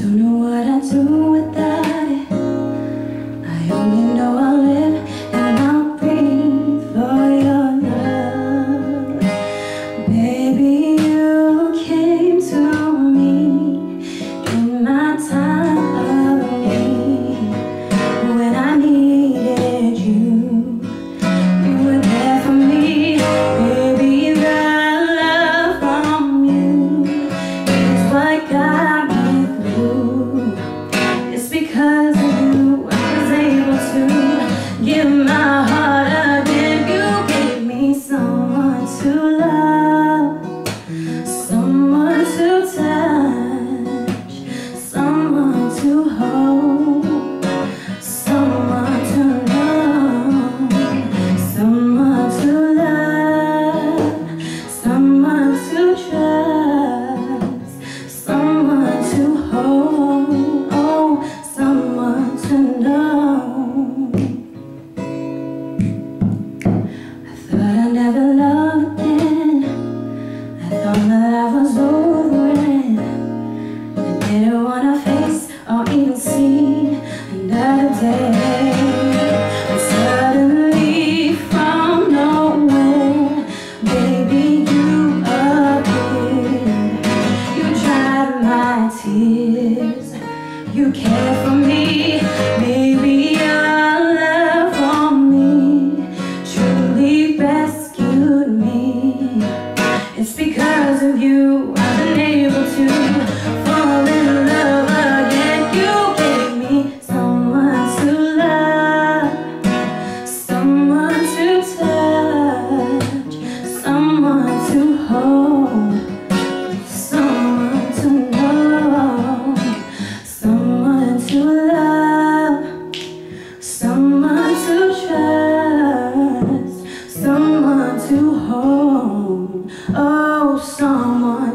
Don't know what I do without didn't wanna face or even see another day. And suddenly, from nowhere, baby, you appeared. You dried my tears. You cared for me, maybe your love for me truly rescued me. It's because of you I've been able to to hold, oh, someone